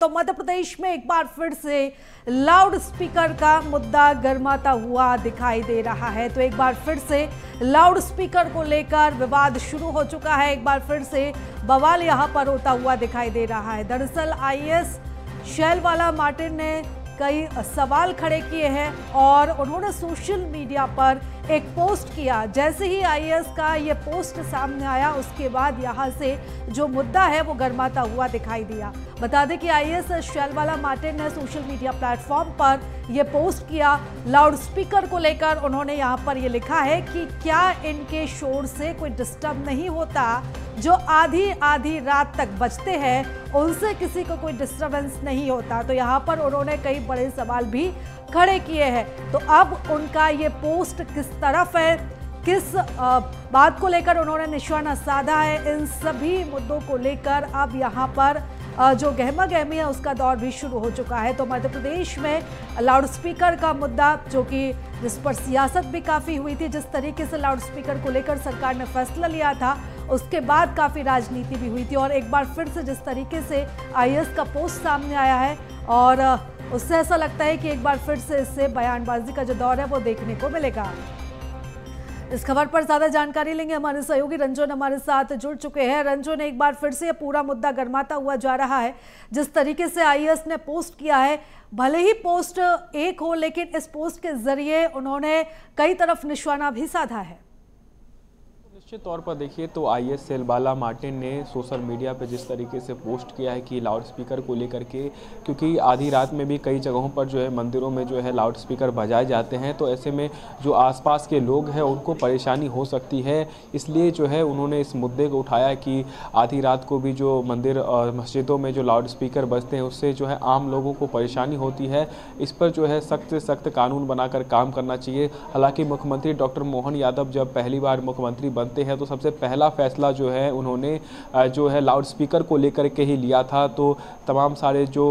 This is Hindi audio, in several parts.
तो मध्य प्रदेश में एक बार फिर से लाउड स्पीकर का मुद्दा गर्माता हुआ दिखाई दे रहा है। तो एक बार फिर से लाउड स्पीकर को लेकर विवाद शुरू हो चुका है। एक बार फिर से बवाल यहाँ पर होता हुआ दिखाई दे रहा है। दरअसल आईएएस शैलवाला मार्टिन ने कई सवाल खड़े किए हैं और उन्होंने सोशल मीडिया पर एक पोस्ट किया। जैसे ही आईएएस का ये पोस्ट सामने आया, उसके बाद यहाँ से जो मुद्दा है, वो गर्माता हुआ दिखाई दिया। बता दें कि आईएएस शैलवाला मार्टिन ने सोशल मीडिया प्लेटफॉर्म पर ये पोस्ट किया। लाउड स्पीकर को लेकर उन्होंने यहाँ पर ये लिखा है कि क्या इनके शोर से कोई डिस्टर्ब नहीं होता? जो आधी आधी रात तक बजते हैं, उनसे किसी को कोई डिस्टरबेंस नहीं होता। तो यहाँ पर उन्होंने कई बड़े सवाल भी खड़े किए हैं। तो अब उनका ये पोस्ट किस तरफ़ है? किस बात को लेकर उन्होंने निशाना साधा है? इन सभी मुद्दों को लेकर अब यहाँ पर जो गहमा गहमी है, उसका दौर भी शुरू हो चुका है। तो मध्य प्रदेश में लाउड स्पीकर का मुद्दा, जो कि जिस पर सियासत भी काफ़ी हुई थी, जिस तरीके से लाउड स्पीकर को लेकर सरकार ने फैसला लिया था उसके बाद काफ़ी राजनीति भी हुई थी और एक बार फिर से जिस तरीके से आईएएस का पोस्ट सामने आया है और उससे ऐसा लगता है कि एक बार फिर से इससे बयानबाजी का जो दौर है वो देखने को मिलेगा। इस खबर पर ज़्यादा जानकारी लेंगे हमारे सहयोगी रंजन हमारे साथ जुड़ चुके हैं। रंजन, एक बार फिर से पूरा मुद्दा गर्माता हुआ जा रहा है। जिस तरीके से आईएएस ने पोस्ट किया है, भले ही पोस्ट एक हो, लेकिन इस पोस्ट के ज़रिए उन्होंने कई तरफ़ निशाना भी साधा है। निश्चित तौर पर देखिए तो आई एस सेलबाला मार्टिन ने सोशल मीडिया पर जिस तरीके से पोस्ट किया है कि लाउड स्पीकर को लेकर के, क्योंकि आधी रात में भी कई जगहों पर जो है मंदिरों में जो है लाउड स्पीकर बजाए जाते हैं तो ऐसे में जो आसपास के लोग हैं उनको परेशानी हो सकती है। इसलिए जो है उन्होंने इस मुद्दे को उठाया कि आधी रात को भी जो मंदिर और मस्जिदों में जो लाउड स्पीकर बजते हैं, उससे जो है आम लोगों को परेशानी होती है। इस पर जो है सख्त से सख्त कानून बनाकर काम करना चाहिए। हालाँकि मुख्यमंत्री डॉक्टर मोहन यादव जब पहली बार मुख्यमंत्री बनते करते हैं तो सबसे पहला फैसला जो है, उन्होंने जो है लाउड स्पीकर को लेकर के ही लिया था। तो तमाम सारे जो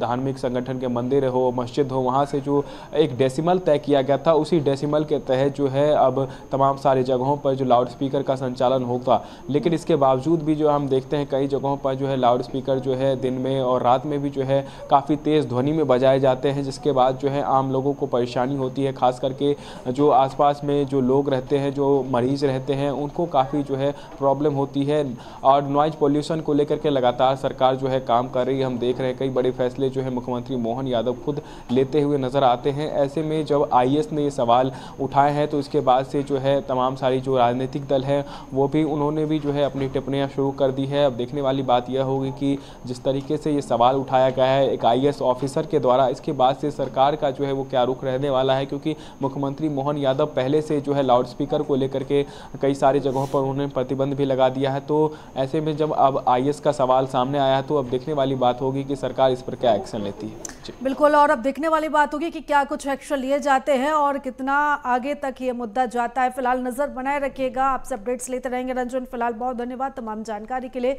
धार्मिक संगठन के मंदिर हो, मस्जिद हो, वहाँ से जो एक डेसिमल तय किया गया था, उसी डेसिमल के तहत जो है, अब तमाम सारी जगहों पर जो लाउड स्पीकर का संचालन होगा। लेकिन इसके बावजूद भी जो हम देखते हैं, कई जगहों पर जो है लाउड स्पीकर जो है, दिन में और रात में भी जो है, काफ़ी तेज़ ध्वनि में बजाए जाते हैं, जिसके बाद जो है, आम लोगों को परेशानी होती है। खास करके जो आसपास में जो लोग रहते हैं, जो मरीज़ रहते हैं उनको काफ़ी जो है प्रॉब्लम होती है और नॉइज़ पोल्यूशन को लेकर के लगातार सरकार जो है काम कर रही है। हम देख रहे हैं, कई बड़े फैसले जो है मुख्यमंत्री मोहन यादव खुद लेते हुए नज़र आते हैं। ऐसे में जब आई ने ये सवाल उठाए हैं तो इसके बाद से जो है तमाम सारी जो राजनीतिक दल हैं, वो भी उन्होंने भी जो है अपनी टिप्पणियाँ शुरू कर दी है। अब देखने वाली बात यह होगी कि जिस तरीके से ये सवाल उठाया गया है, एक आईएएस ऑफिसर के द्वारा, इसके बाद से सरकार का जो है वो क्या रुख रहने वाला है? क्योंकि मुख्यमंत्री मोहन यादव पहले से जो है लाउड स्पीकर को लेकर के कई सारे सारी जगहों पर उन्होंने प्रतिबंध भी लगा दिया है। तो ऐसे में जब अब आई का सवाल सामने आया है तो अब देखने वाली बात होगी कि सरकार इस पर क्या एक्शन लेती है। बिल्कुल, और अब देखने वाली बात होगी कि क्या कुछ एक्शन लिए जाते हैं और कितना आगे तक ये मुद्दा जाता है। फ़िलहाल नज़र बनाए रखिएगा, आपसे अपडेट्स लेते रहेंगे। रंजन, फ़िलहाल बहुत धन्यवाद तमाम जानकारी के लिए।